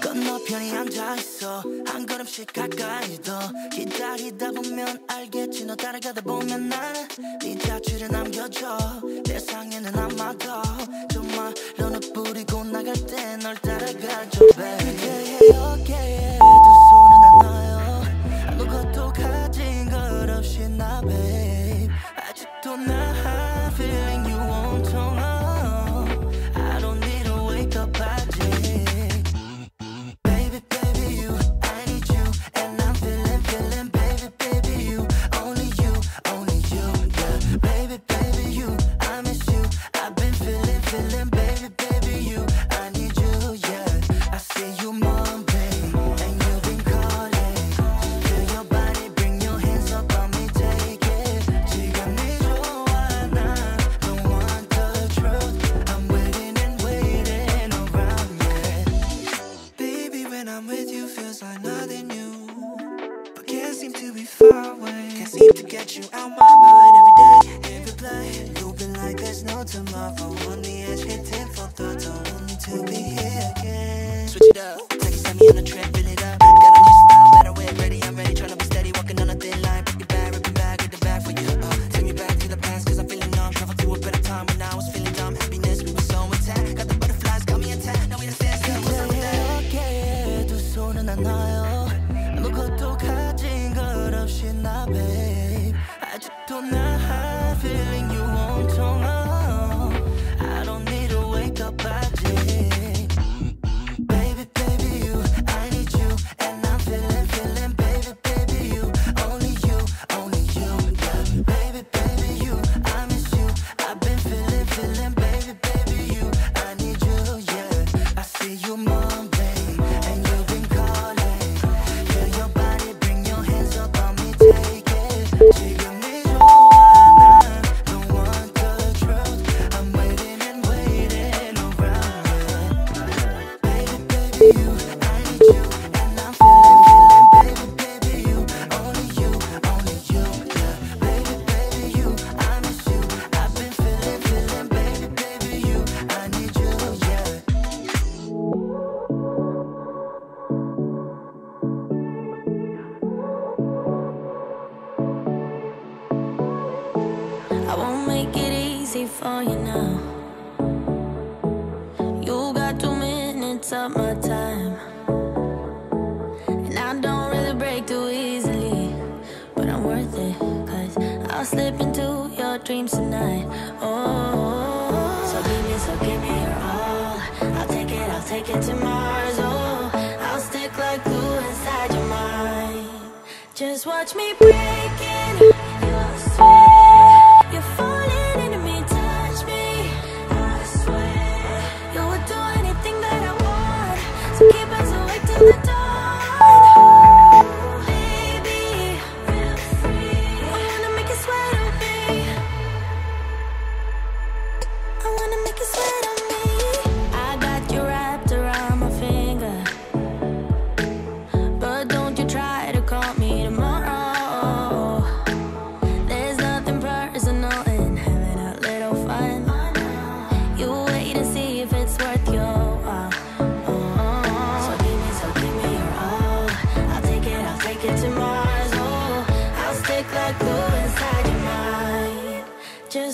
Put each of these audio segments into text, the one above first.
건너편이 앉아있어. 한 걸음씩 가까이 더. 기다리다 보면 알겠지. 너 따라가다 보면 난네 자취를 남겨줘. 세상에는 아마도 정말 너는 뿌리고 나갈 때 널 따라가줘 baby 그대의 어깨에 두 손을 나눠요. 아무것도 가진 것 없이 나베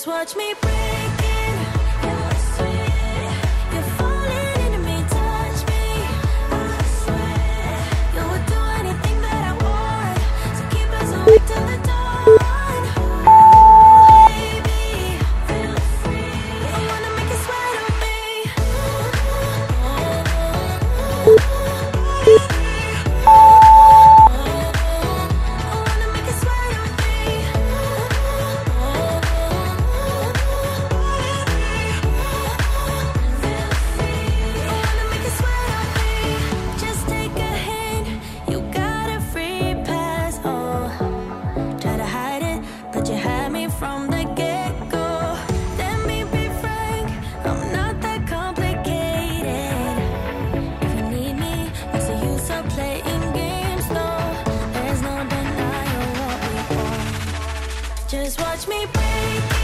Watch me breathe. Just watch me break.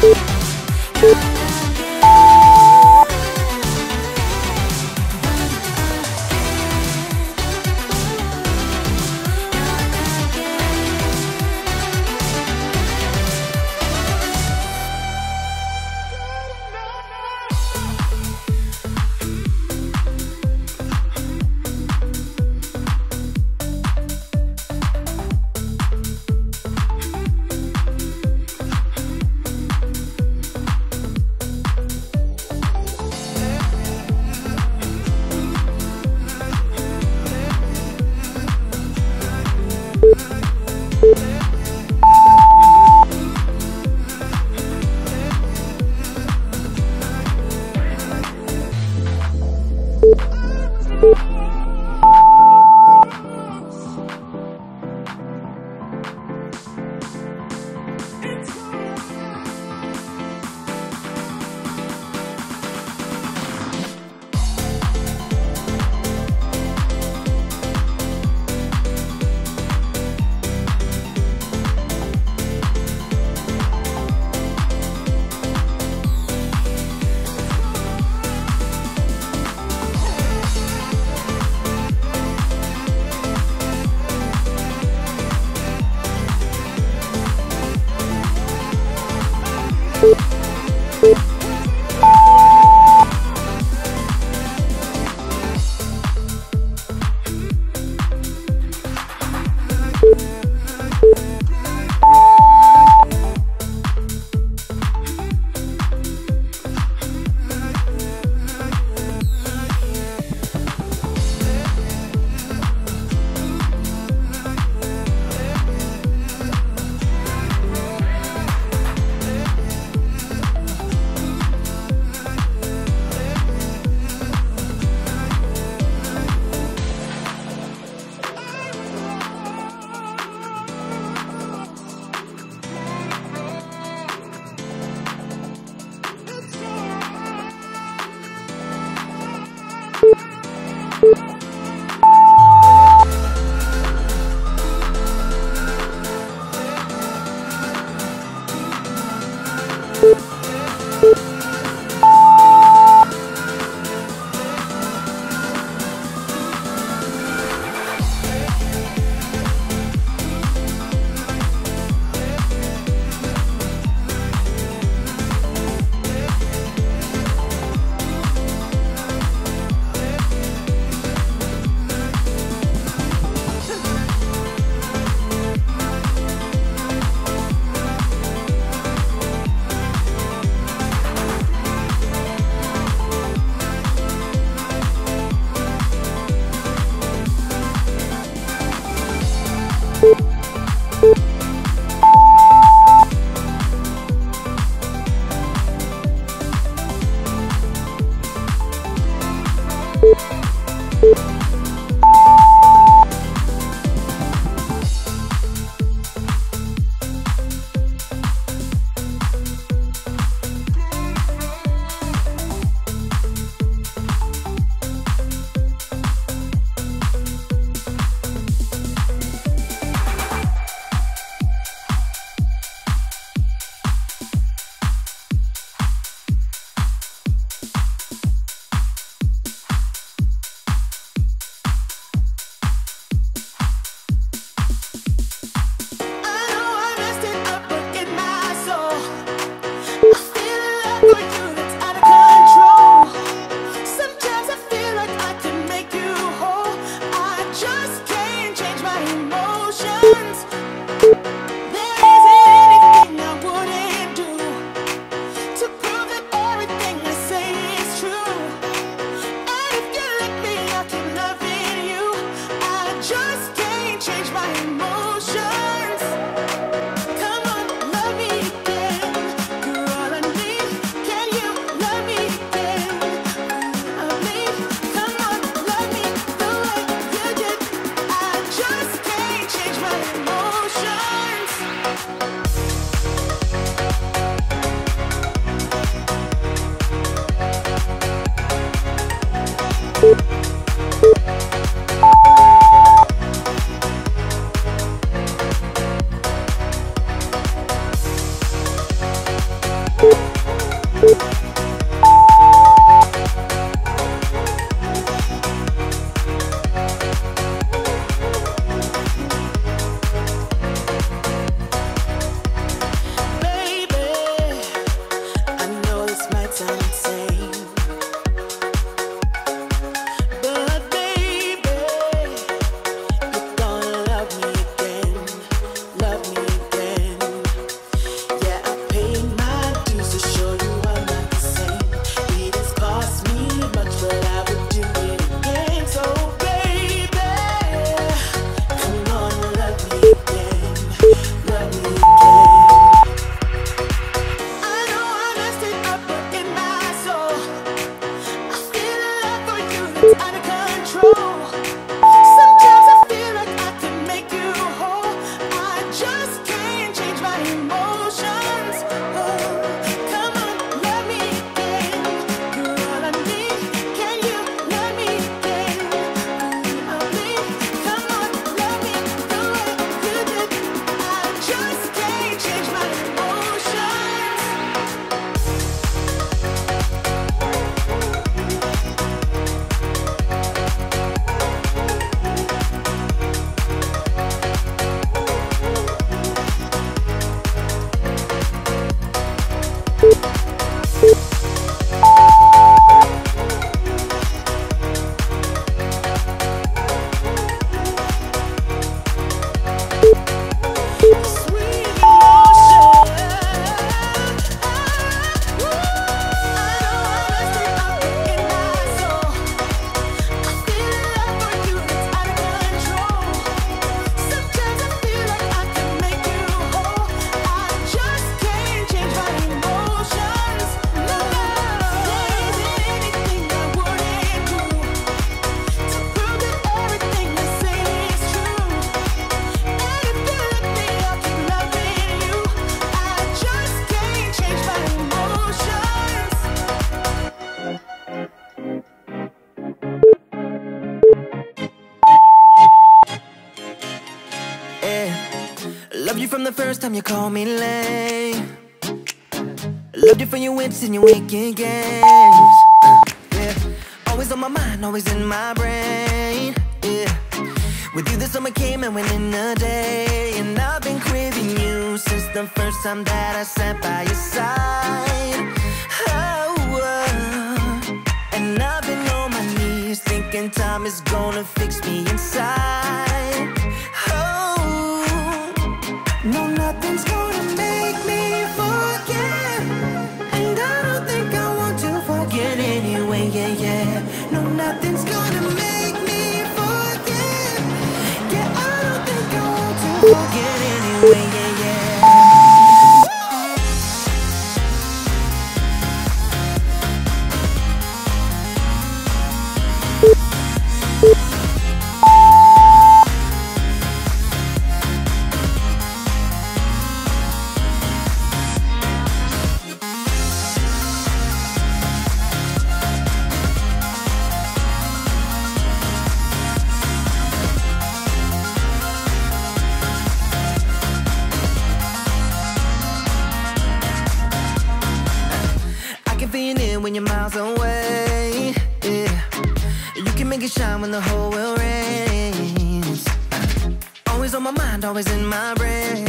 Thank you. you time you call me late Loved you for your wits and your wicked games. Yeah, always on my mind, always in my brain. Yeah, with you the summer came and went in a day. And I've been craving you since the first time that I sat by your side. Oh, oh. And I've been on my knees thinking time is gonna fix me inside when you're miles away. Yeah. You can make it shine when the whole world rains. Always on my mind, always in my brain.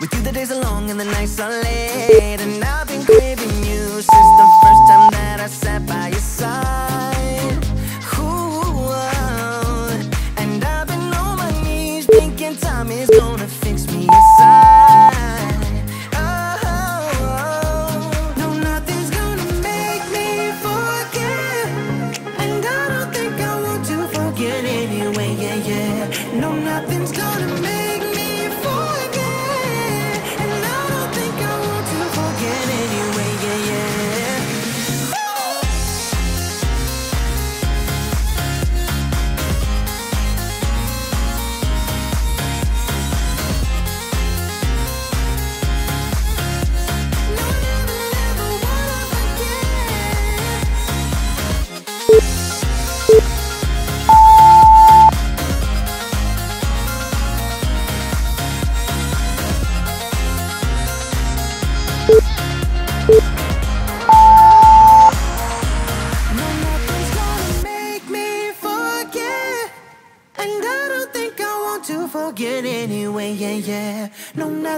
With you, the days are long and the nights are late. And I've been craving you since the first time that I sat by your side.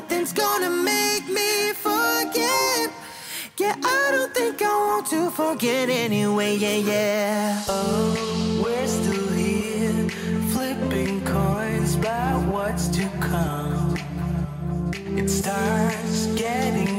nothing's gonna make me forget. Yeah, I don't think I want to forget anyway, yeah, yeah. Oh, we're still here, flipping coins about what's to come. It starts getting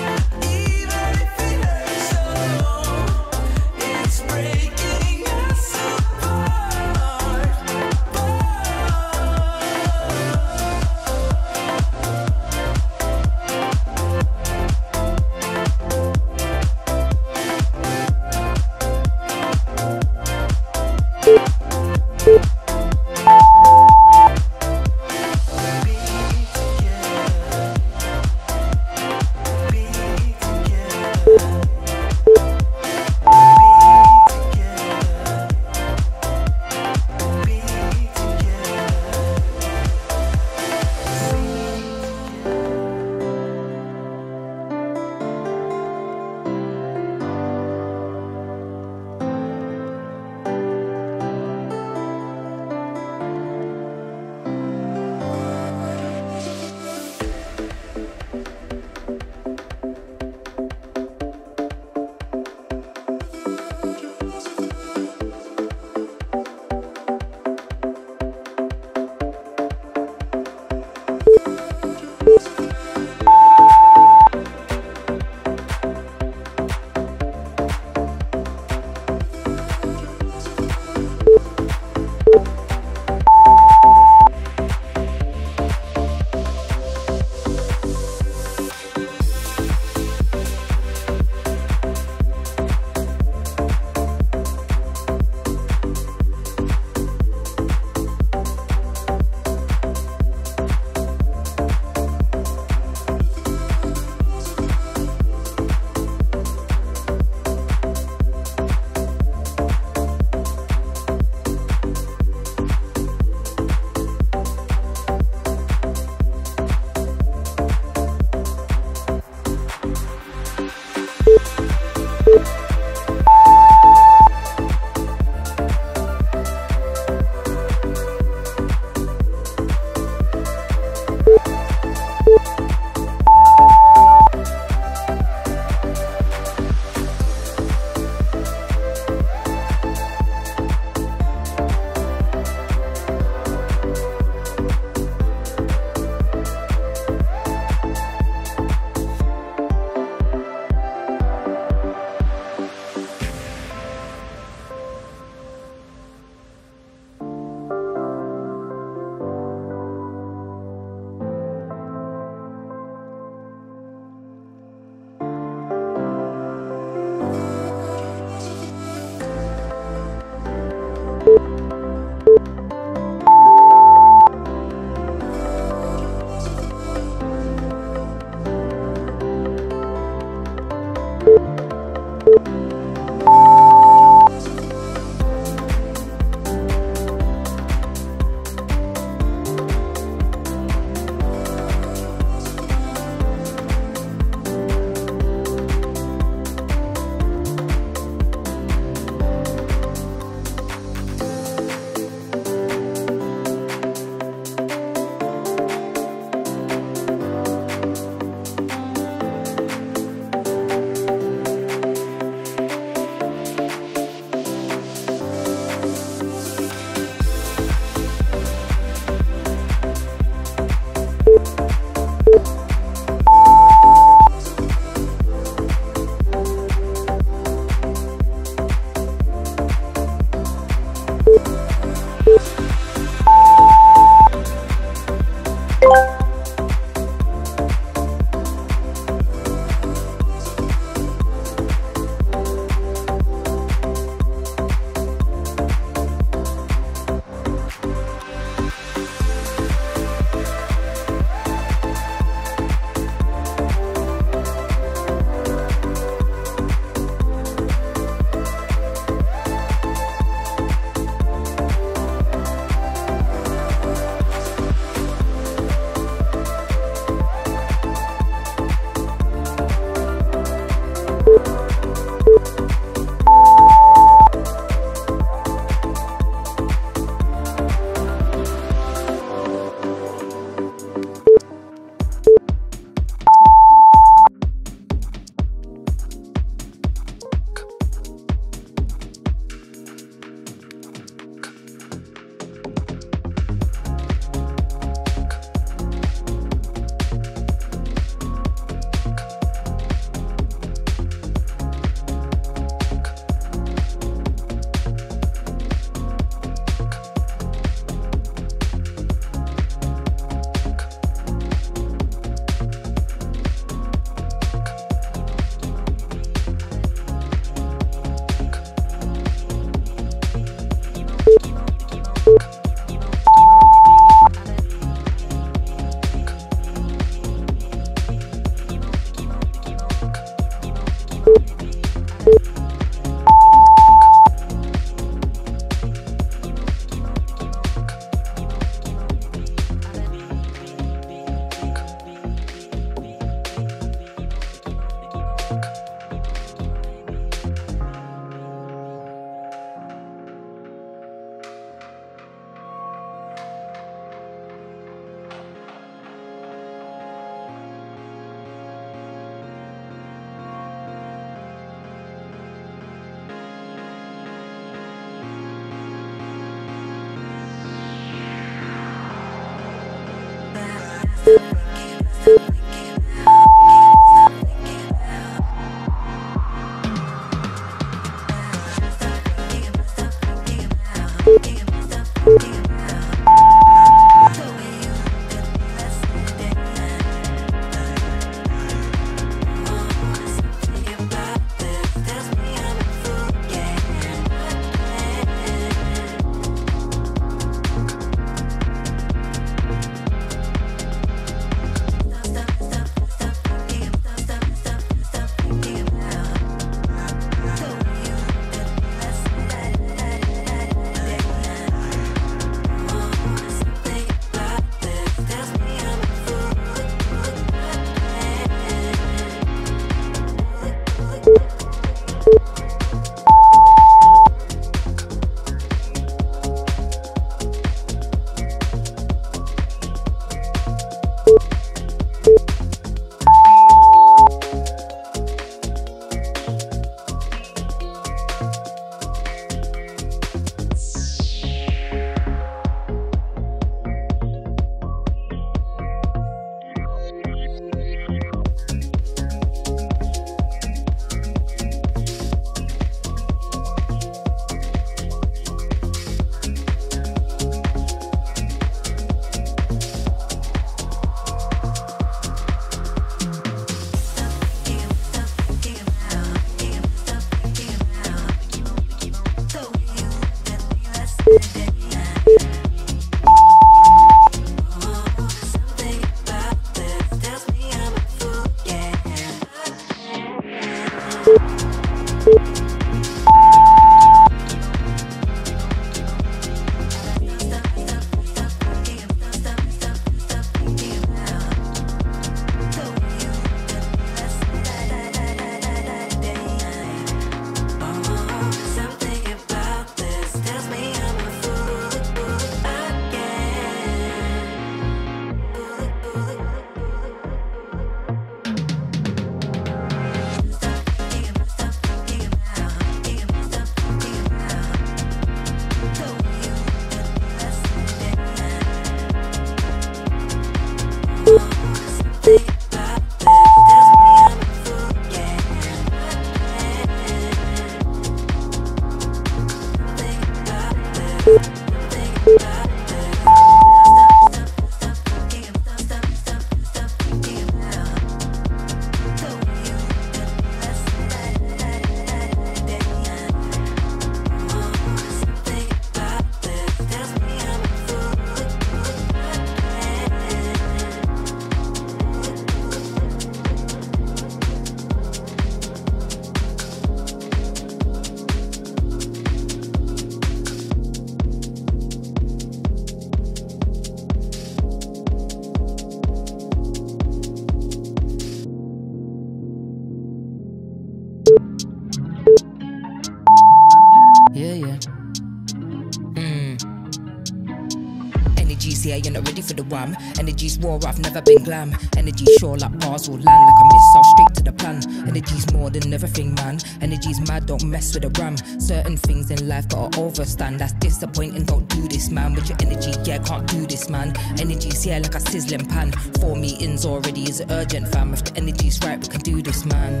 Energy's eh? here, you're not ready for the wham. Energy's raw, I've never been glam. Energy sure like bars will land, like a missile straight to the plan. Energy's more than everything, man. Energy's mad, don't mess with the ram. Certain things in life gotta overstand. That's disappointing, don't do this, man. With your energy, yeah, can't do this, man. Energy's here like a sizzling pan. Four meetings already is urgent, fam. If the energy's right, we can do this, man.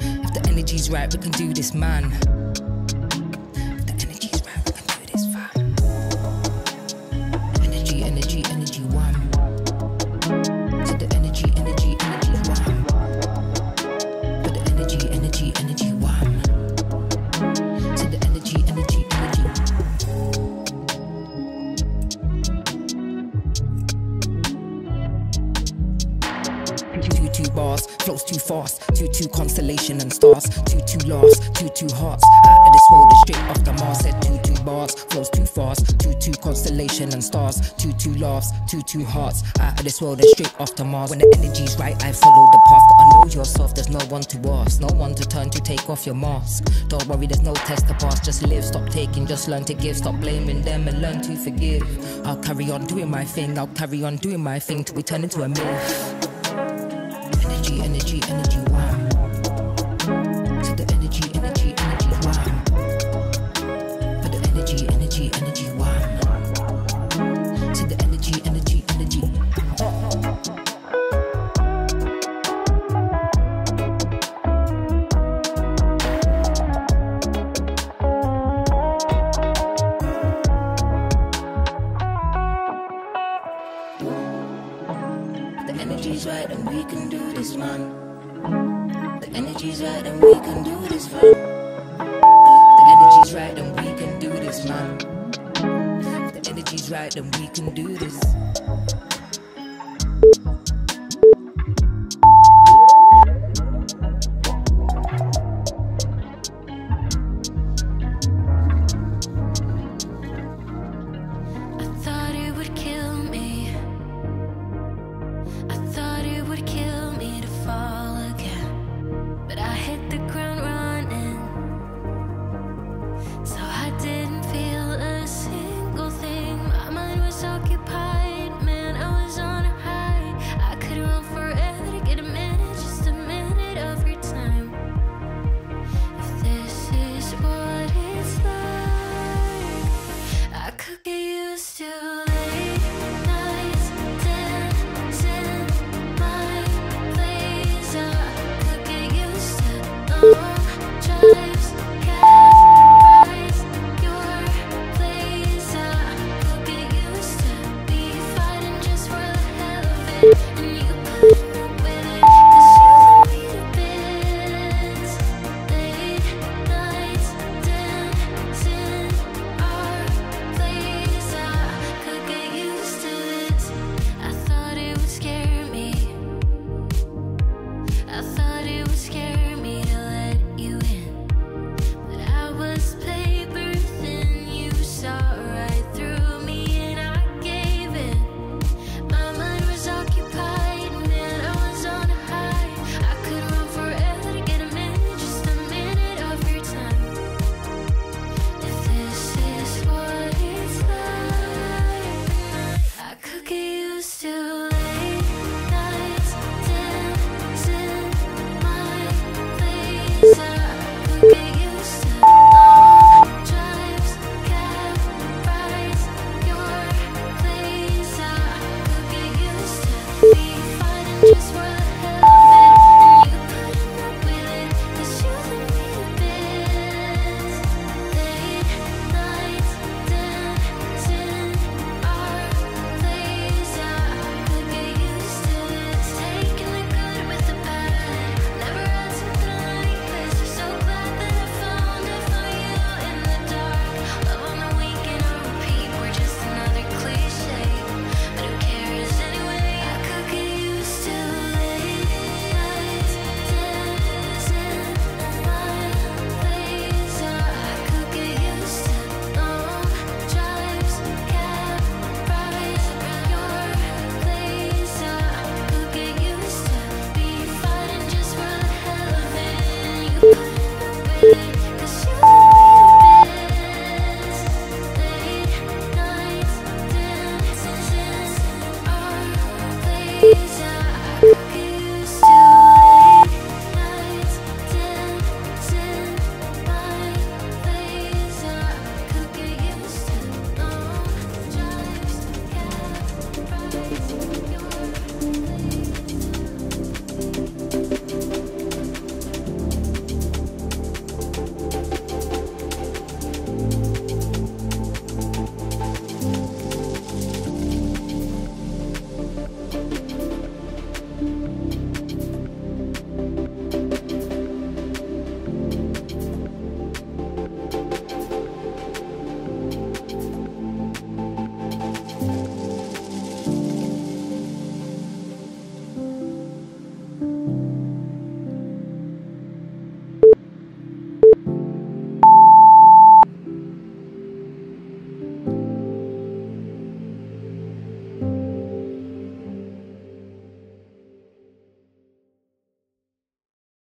If the energy's right, we can do this, man. Two hearts. Out of this world, straight off the Mars. Said two two bars, flows too fast. Two two constellation and stars. Two two laughs, two two hearts. Out of this world, is straight off the Mars. When the energy's right, I follow the path. Gotta know yourself. There's no one to ask, no one to turn to. Take off your mask. Don't worry, there's no test to pass. Just live, stop taking, just learn to give. Stop blaming them and learn to forgive. I'll carry on doing my thing. I'll carry on doing my thing till we turn into a myth. Energy, energy, energy, one.